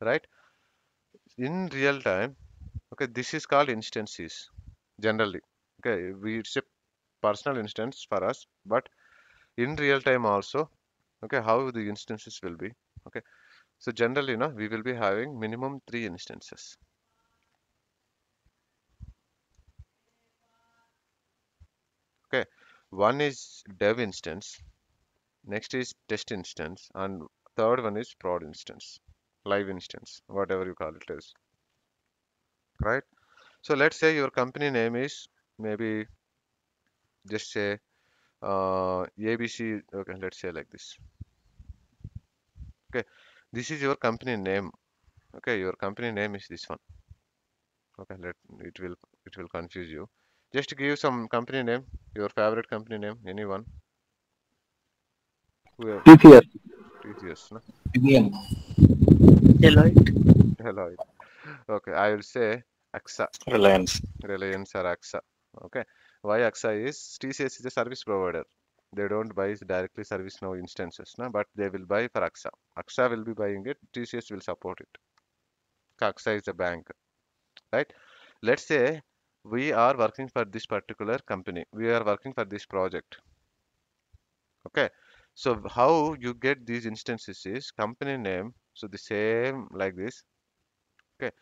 right? In real time okay this is called instances generally. Okay we it's a personal instance for us but in real time also okay how the instances will be okay? So generally know we will be having minimum three instances. Okay one is dev instance next is test instance and third one is prod instance live instance whatever you call it is right? So let's say your company name is maybe just say uh, abc okay let's say like this. Okay this is your company name. Okay your company name is this one. Okay let it will it will confuse you. Just give some company name your favorite company name anyone. TCS. TCS no? IBM. Deloitte. Deloitte. Okay, I will say AXA, Reliance. Reliance or AXA. Okay, why AXA is TCS is a service provider. They don't buy directly ServiceNow instances, no? but they will buy for AXA. AXA will be buying it, TCS will support it. AXA is a bank, right? Let's say we are working for this particular company. We are working for this project. Okay, so how you get these instances is company name. So the same like this. Okay,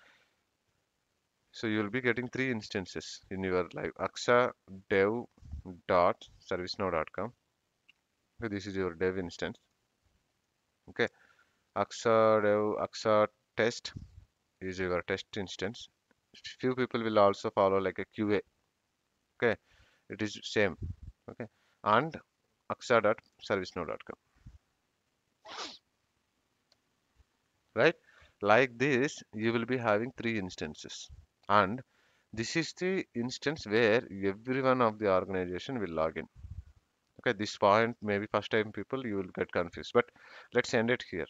so you will be getting three instances in your live AXA dev dot servicenow.com. Okay, this is your dev instance. Okay, AXA dev AXA test is your test instance. Few people will also follow like a QA. Okay, it is same. Okay, and AXA dot servicenow.com. Right, like this, you will be having three instances, and this is the instance where everyone of the organization will log in. Okay, this point maybe first time people you will get confused, but let's end it here.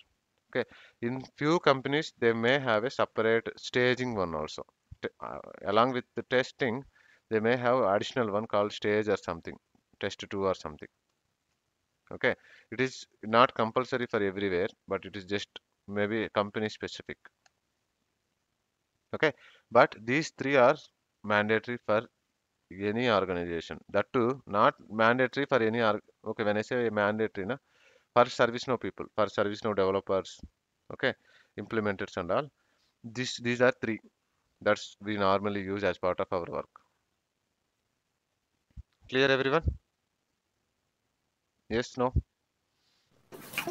Okay, in few companies they may have a separate staging one also. T- uh, along with the testing, they may have additional one called stage or something, test two or something. Okay, it is not compulsory for everywhere, but it is just maybe company specific. Okay, but these three are mandatory for any organization. That too, not mandatory for any. Okay, when I say mandatory, na, for ServiceNow people, for ServiceNow developers, okay, implementers and all. This these are three that's we normally use as part of our work. Clear, everyone? Yes, no?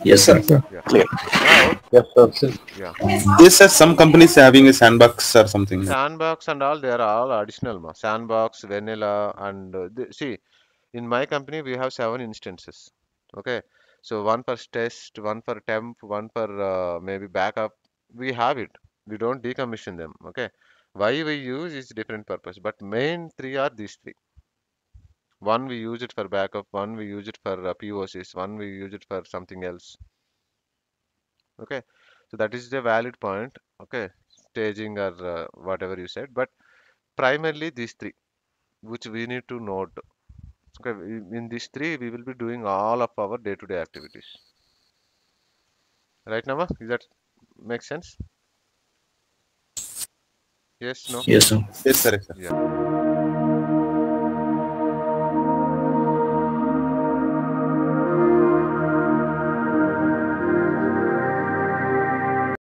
Yes, sir. Yeah. Clear. Now, Yes, sir. yeah, This says some companies having a sandbox or something. sandbox and all they are all additional. Ma. Sandbox, vanilla, and uh, the, see, in my company we have seven instances. Okay, so one for test, one for temp, one for uh, maybe backup. We have it. We don't decommission them. Okay, why we use is different purpose, but main three are these three. One we use it for backup, one we use it for uh, POCs, one we use it for something else. Okay, so that is the valid point. Okay, staging or uh, whatever you said, but primarily these three, which we need to note. Okay, in in these three, we will be doing all of our day-to-day activities. Right, Nama? Is that make sense? Yes, no? Yes, sir. Yes, sir. yes, sir. Yeah.